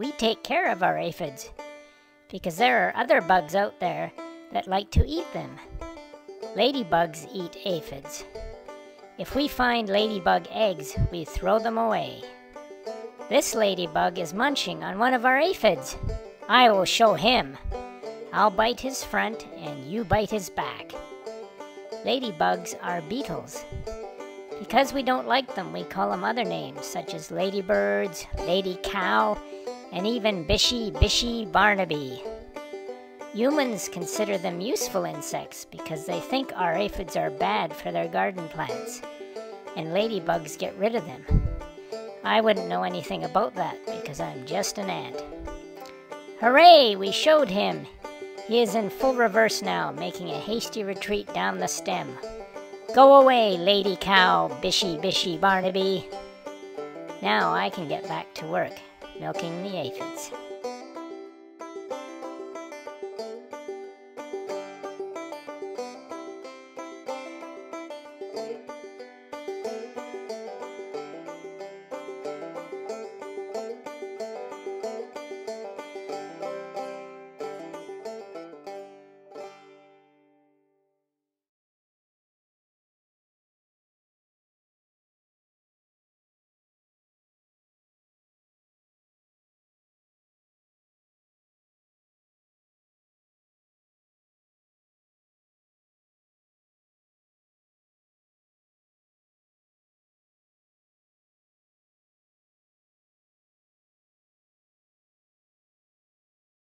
we take care of our aphids because there are other bugs out there that like to eat them. Ladybugs eat aphids. If we find ladybug eggs, we throw them away. This ladybug is munching on one of our aphids. I will show him. I'll bite his front and you bite his back. Ladybugs are beetles. Because we don't like them, we call them other names such as ladybirds, lady cow, and even Bishy Bishy Barnaby. Humans consider them useful insects because they think our aphids are bad for their garden plants, and ladybugs get rid of them. I wouldn't know anything about that because I'm just an ant. Hooray! We showed him! He is in full reverse now, making a hasty retreat down the stem. Go away, lady cow, Bishy Bishy Barnaby. Now I can get back to work, milking the aphids.